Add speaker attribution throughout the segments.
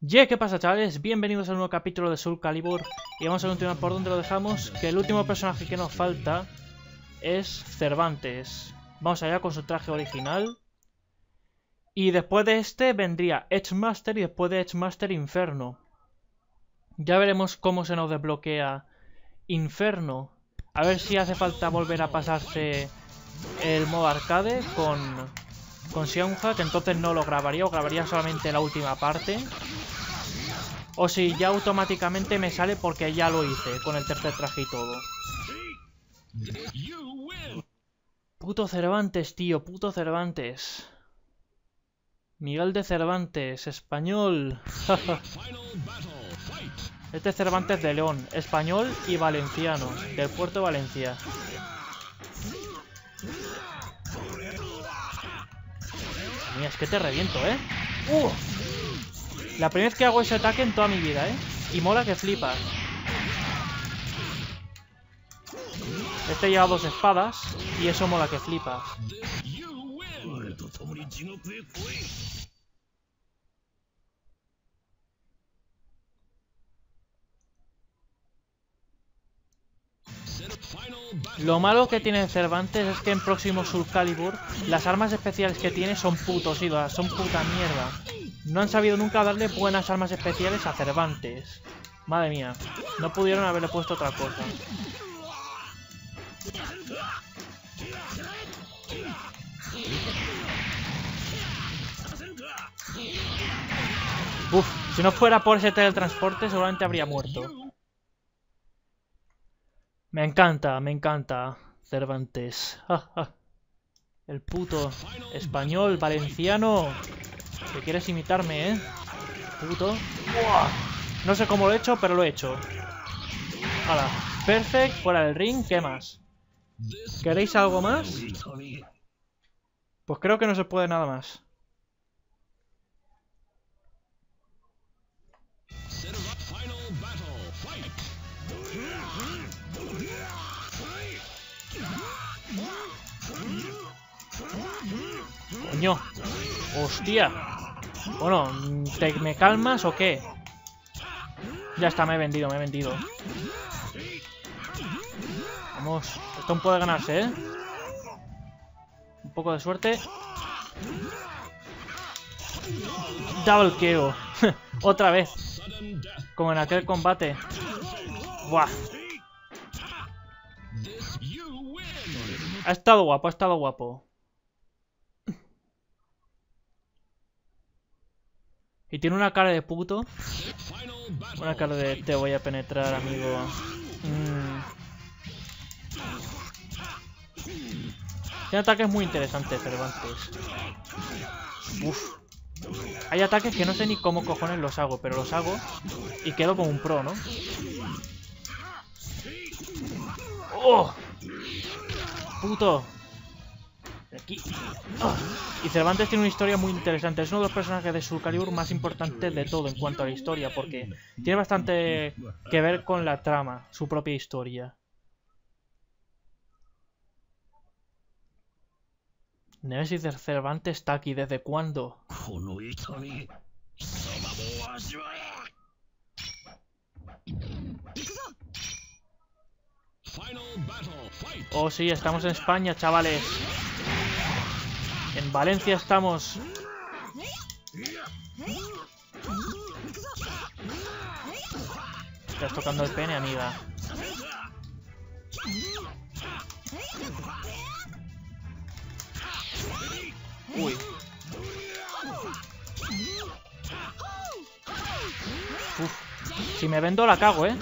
Speaker 1: Yeah, ¿qué pasa chavales? Bienvenidos a un nuevo capítulo de Soul Calibur. Y vamos a continuar por donde lo dejamos Que el último personaje que nos falta es Cervantes. Vamos allá con su traje original. Y después de este vendría Edgemaster y después de Edgemaster Inferno. Ya veremos cómo se nos desbloquea Inferno. A ver si hace falta volver a pasarse el modo arcade con con Xiaoha, que entonces no lo grabaría o grabaría solamente la última parte. O si ya automáticamente me sale porque ya lo hice con el tercer traje y todo. Puto Cervantes, tío, puto Cervantes. Miguel de Cervantes, español. este es Cervantes de León, español y valenciano, del puerto de Valencia. Mira, es que te reviento, ¿eh? ¡Uh! La primera vez que hago ese ataque en toda mi vida, ¿eh? Y mola que flipas. Este lleva dos espadas y eso mola que flipas. Lo malo que tiene Cervantes es que en próximo Soul Calibur las armas especiales que tiene son putos ídolas, son puta mierda. No han sabido nunca darle buenas armas especiales a Cervantes. Madre mía, no pudieron haberle puesto otra cosa. Uf, si no fuera por ese teletransporte seguramente habría muerto. Me encanta, me encanta Cervantes. El puto español, valenciano. Que quieres imitarme, ¿eh? Puto. No sé cómo lo he hecho, pero lo he hecho. Hala. Perfect, fuera del ring. ¿Qué más? ¿Queréis algo más? Pues creo que no se puede nada más. Coño. Hostia. Bueno, ¿te me calmas o qué? Ya está, me he vendido, me he vendido. Vamos. Esto puede ganarse, ¿eh? Un poco de suerte. Double KO. Otra vez. Como en aquel combate. Buah. Ha estado guapo, ha estado guapo. Y tiene una cara de puto. Una cara de te voy a penetrar, amigo. Mm. Tiene ataques muy interesantes, Cervantes. Uf. Hay ataques que no sé ni cómo cojones los hago, pero los hago y quedo como un pro, ¿no? ¡Oh! ¡Puto! Y Cervantes tiene una historia muy interesante. Es uno de los personajes de Soul Calibur más importantes de todo en cuanto a la historia, porque tiene bastante que ver con la trama, su propia historia. Nemesis de Cervantes está aquí. ¿Desde cuándo? Oh sí, estamos en España, chavales. En Valencia estamos. Estás tocando el pene, amiga. Uy. Uf. Si me vendo la cago, ¿eh?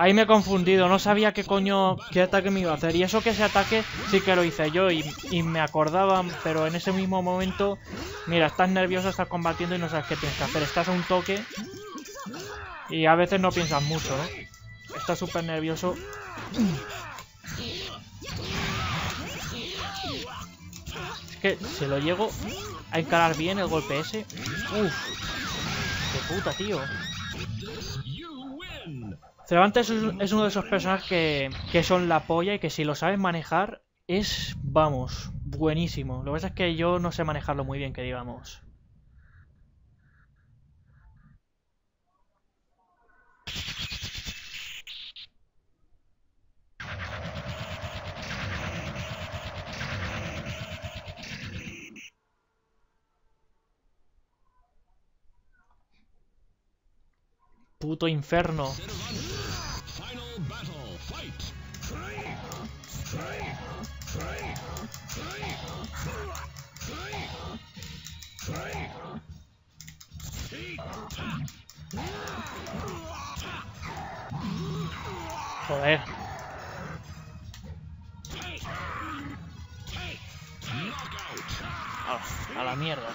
Speaker 1: Ahí me he confundido, no sabía qué coño, qué ataque me iba a hacer. Y eso que ese ataque sí que lo hice yo y, me acordaba, pero en ese mismo momento... Mira, estás nervioso, estás combatiendo y no sabes qué tienes que hacer. Estás a un toque y a veces no piensas mucho, ¿eh? Estás súper nervioso. Es que si lo llego a encarar bien el golpe ese... Uf. Qué puta, tío. Cervantes es, uno de esos personajes que, que son la polla y que si lo sabes manejar es, vamos, buenísimo. Lo que pasa es que yo no sé manejarlo muy bien, que digamos. Puto inferno. Joder. A, a la mierda.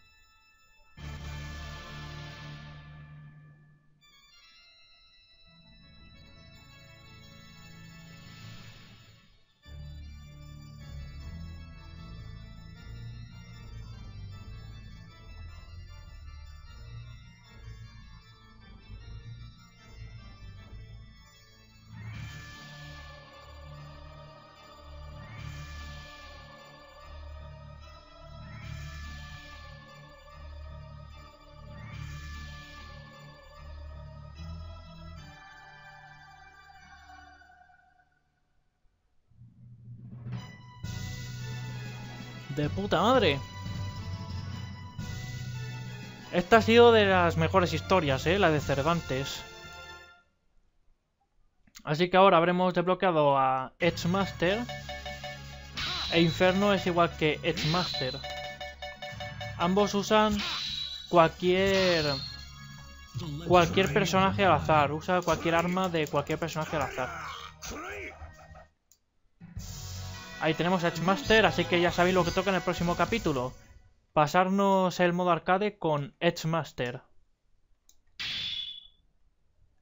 Speaker 1: De puta madre. Esta ha sido de las mejores historias, ¿eh? La de Cervantes. Así que ahora habremos desbloqueado a Edgemaster. E Inferno es igual que Edgemaster. Ambos usan cualquier cualquier personaje al azar. Usa cualquier arma de cualquier personaje al azar. Ahí tenemos a Edgemaster, así que ya sabéis lo que toca en el próximo capítulo. Pasarnos el modo arcade con Edgemaster.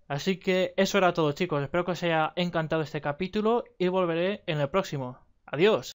Speaker 1: Así que eso era todo chicos, espero que os haya encantado este capítulo y volveré en el próximo. Adiós.